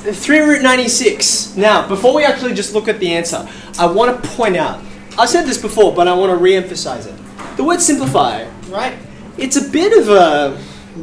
3 root 96. Now, before we actually just look at the answer, I want to point out, I said this before, but I want to re-emphasize it. The word simplify, right? It's a bit of a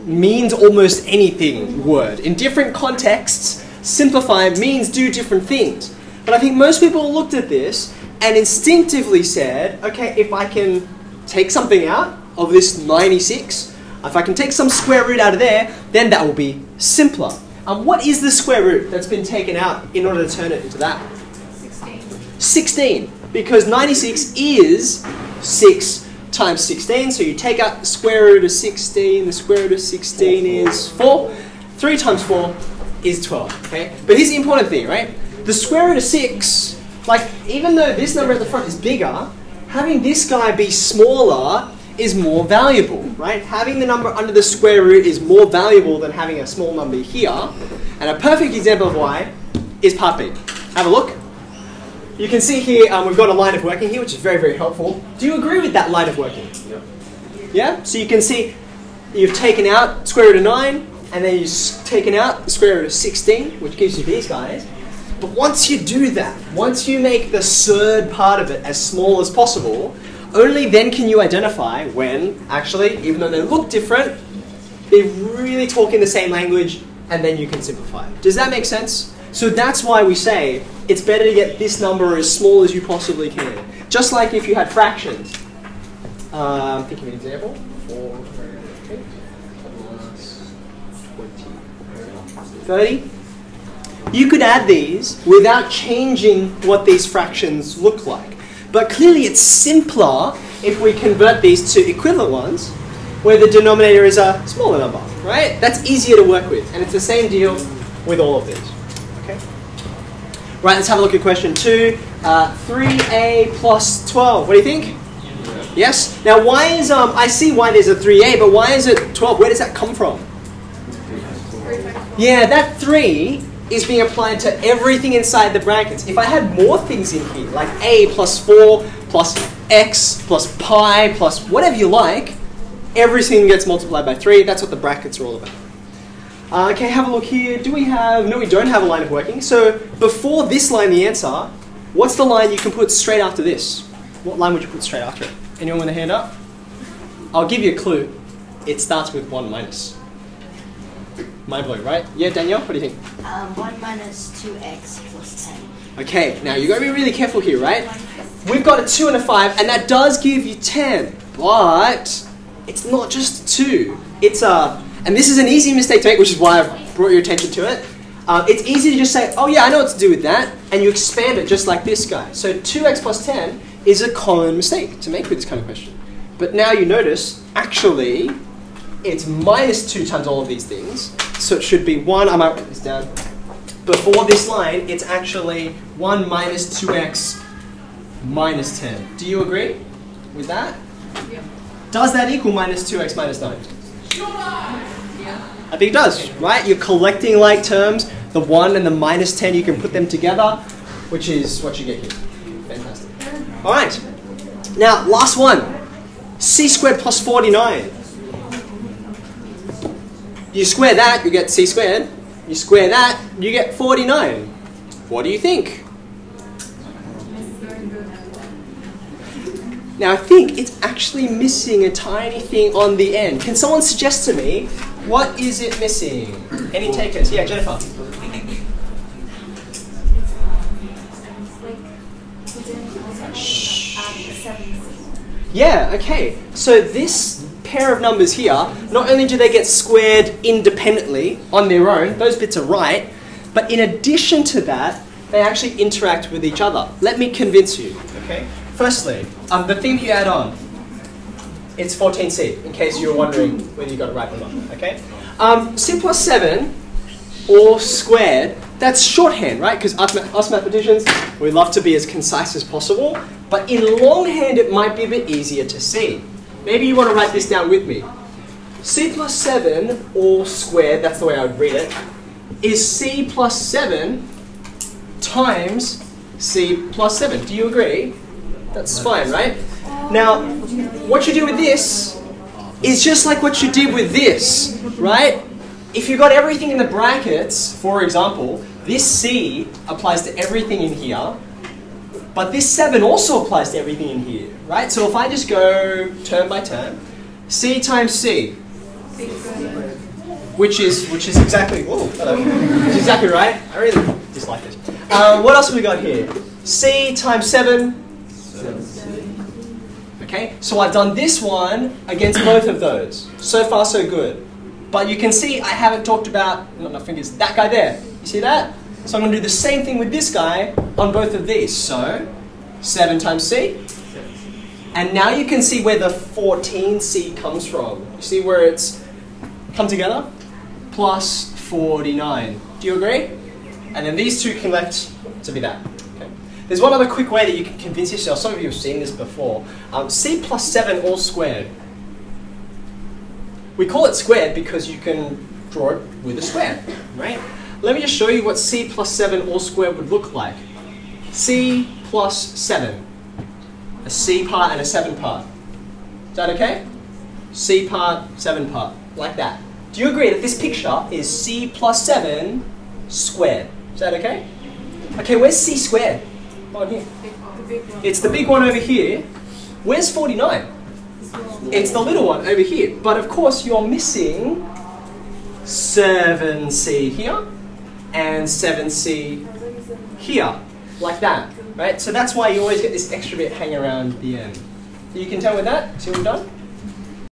means almost anything word. In different contexts, simplify means do different things. But I think most people looked at this and instinctively said, okay, if I can take something out of this 96, if I can take some square root out of there, then that will be simpler. Um, what is the square root that's been taken out in order to turn it into that? 16. 16. Because 96 is 6 times 16. So you take out the square root of 16. The square root of 16 is 4. 3 times 4 is 12. Okay? But here's the important thing, right? The square root of 6, like, even though this number at the front is bigger, having this guy be smaller is more valuable, right? Having the number under the square root is more valuable than having a small number here. And a perfect example of why is part B. Have a look. You can see here um, we've got a line of working here, which is very, very helpful. Do you agree with that line of working? Yeah. Yeah? So you can see you've taken out square root of 9, and then you've taken out the square root of 16, which gives you these guys. But once you do that, once you make the third part of it as small as possible, only then can you identify when, actually, even though they look different, they're really talking the same language, and then you can simplify. Does that make sense? So that's why we say it's better to get this number as small as you possibly can. Just like if you had fractions. Um, think of an example. 4, 30. You could add these without changing what these fractions look like. But clearly it's simpler if we convert these to equivalent ones where the denominator is a smaller number, right? That's easier to work with. And it's the same deal with all of these. Okay? Right, let's have a look at question two. Uh, 3a plus 12. What do you think? Yes? Now why is, um, I see why there's a 3a, but why is it 12? Where does that come from? Yeah, that 3 is being applied to everything inside the brackets. If I had more things in here, like a plus 4 plus x plus pi plus whatever you like, everything gets multiplied by 3. That's what the brackets are all about. Uh, okay, have a look here. Do we have... No, we don't have a line of working. So before this line, the answer, what's the line you can put straight after this? What line would you put straight after it? Anyone with a hand up? I'll give you a clue. It starts with 1 minus. Mind blowing, right? Yeah, Danielle, what do you think? Um, 1 minus 2x plus 10. Okay, now you've got to be really careful here, right? We've got a 2 and a 5, and that does give you 10, but it's not just 2. It's a, and this is an easy mistake to make, which is why I've brought your attention to it. Uh, it's easy to just say, oh yeah, I know what to do with that, and you expand it just like this guy. So 2x plus 10 is a common mistake to make with this kind of question. But now you notice, actually, it's minus 2 times all of these things, so it should be 1, I might write this down, before this line, it's actually 1 minus 2x minus 10. Do you agree with that? Yep. Does that equal minus 2x minus 9? Sure. Yeah. I think it does, right? You're collecting like terms, the 1 and the minus 10, you can put them together, which is what you get here. Fantastic. All right. Now, last one. c squared plus 49. You square that, you get c squared. You square that, you get 49. What do you think? Now I think it's actually missing a tiny thing on the end. Can someone suggest to me what is it missing? Any takers? Yeah, Jennifer. Yeah, okay. So this pair of numbers here, not only do they get squared independently on their own, those bits are right, but in addition to that, they actually interact with each other. Let me convince you, okay? Firstly, um, the thing you add on, it's 14c, in case you're wondering whether you got it right or not, okay? Um, c plus 7, or squared, that's shorthand, right? Because us, us mathematicians, we love to be as concise as possible, but in longhand it might be a bit easier to see. Maybe you want to write this down with me. c plus 7, all squared, that's the way I would read it, is c plus 7 times c plus 7. Do you agree? That's fine, right? Now, what you do with this is just like what you did with this, right? if you've got everything in the brackets, for example, this C applies to everything in here, but this 7 also applies to everything in here, right? So if I just go term by term, C times C, which is which is exactly oh hello, which is exactly right. I really dislike this. Uh, what else have we got here? C times 7. Okay, so I've done this one against both of those. So far, so good. But you can see I haven't talked about, not my fingers, that guy there. You see that? So I'm going to do the same thing with this guy on both of these. So 7 times C. And now you can see where the 14C comes from. You see where it's come together? Plus 49. Do you agree? And then these two can left to be that. Okay. There's one other quick way that you can convince yourself. Some of you have seen this before. Um, C plus 7 all squared. We call it squared because you can draw it with a square, right? Let me just show you what C plus 7 all squared would look like. C plus 7. A C part and a 7 part. Is that okay? C part, 7 part. Like that. Do you agree that this picture is C plus 7 squared? Is that okay? Okay, where's C squared? Oh, here. It's the big one over here. Where's 49? It's the little one over here. But of course, you're missing 7C here and 7C here, like that, right? So that's why you always get this extra bit hanging around the end. You can tell with that? See we've done?